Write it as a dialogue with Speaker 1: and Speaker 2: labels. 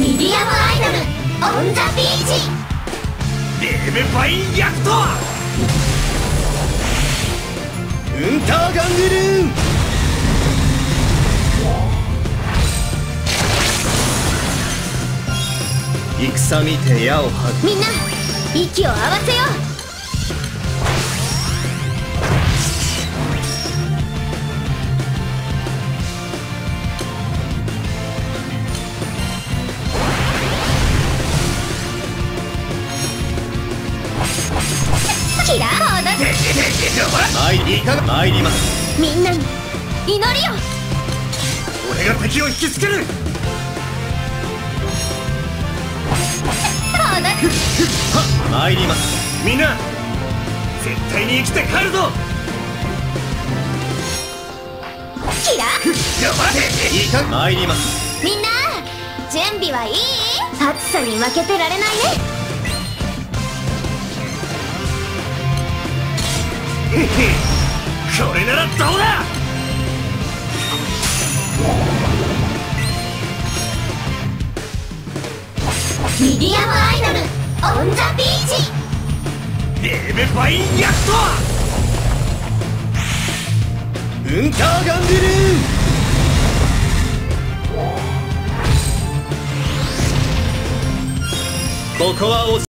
Speaker 1: ディアムアイドルオンザビーチ。
Speaker 2: レベパインヤクト
Speaker 3: ウンターガングルー。ン戦見て矢を張る
Speaker 1: みんな息を合わせよう
Speaker 3: 参ります。
Speaker 1: みんなに祈りを。
Speaker 2: 俺が敵を引きつける。
Speaker 3: 参ります
Speaker 2: みんな絶対に生きて帰るぞ。
Speaker 1: キラ。ー
Speaker 2: やばい
Speaker 3: いか参ります
Speaker 1: みんな準備はいい？暑さに負けてられないね
Speaker 2: これならどうだ？
Speaker 1: ミディアムアイドルオンザビーチ。
Speaker 2: レベパインヤクト
Speaker 3: ウンターガングルここはお